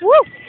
Woo!